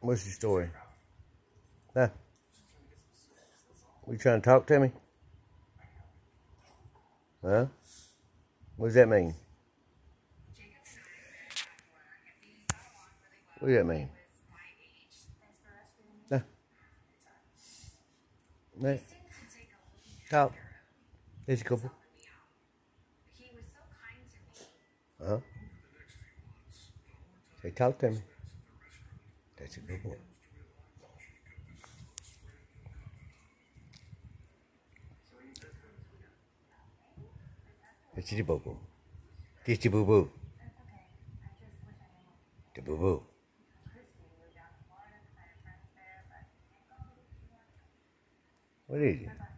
What's your story? Huh? You trying to talk to me? Huh? What does that mean? What does that mean? Huh? Hey. Talk. There's a couple. Huh? Say, talk to me. 在整个过程。Cik Bobo. Ke Cik Bobo. Cik Bobo. What is it?